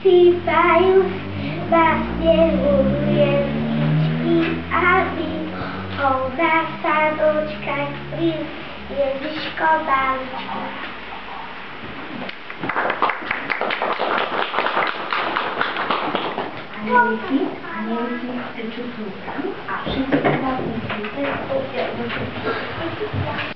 Śpiewa już właśnie uwielbić i aby o zasadoczkach prim jeździć kobalki. Aneliki, aneliki, czy czułam, a wszystko na tym, to jest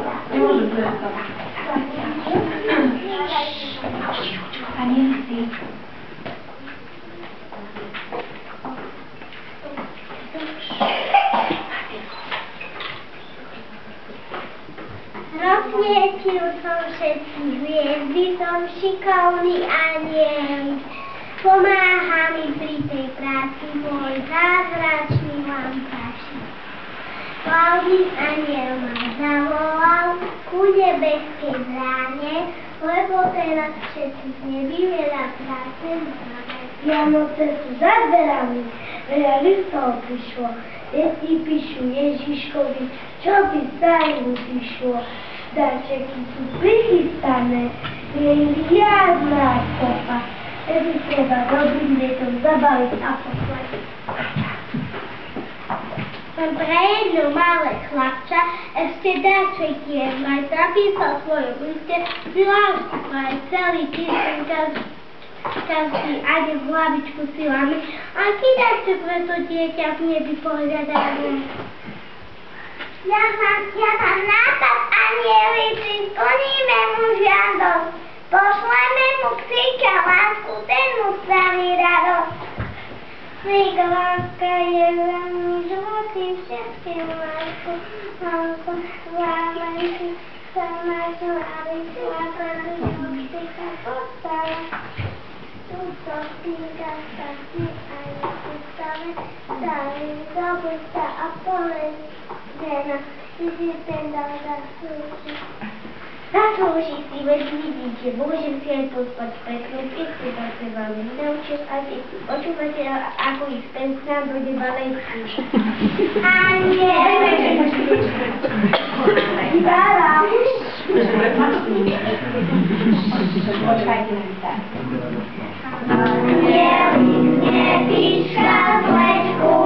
Rozswiecił są wszystkie gwiezdy, są šikovní anieli. Pomáha mi pri tej práci môj zázračný lampaši. Slavný aniel ma zavolal ku nebeskej bráne, lebo teraz všetci z nebi veľa práce máme. Vianoce sú za dverami, veľa listov prišlo, deti píšu Ježiškovi, čo by sa im prišlo. Darčeky sú prichystané, je riadna kopa, tedy treba dobrým deťom zabaliť a poslať. Som pre jedno malé chlapča ešte darčeky mať napísal v svojom liste, si lásku aj celý týždeň každý ide v hlavičku silami. A kýdajte pre to dieťa v nebi pohľadané. Ja mám, ja mám psíka lásku, ten mu spraví radosť. Psík láska je veľmi životný, všetkým lásku. Lásku, vlámenci, sa máš láviť, láska, psíka postava. Tuto psíka sa si aj na postave, dali do busta a povedz, žena, ty si ten dal zaslúži. Zaslúži Zaczął się śpiwać, widzicie, było się wielką spać, pęknął pięknie pracował, minął się z Asi, oczu macie aku i spękna. A nie! Dara! Poczekajcie na gitarę. Nie, nie pisz kawłeczku,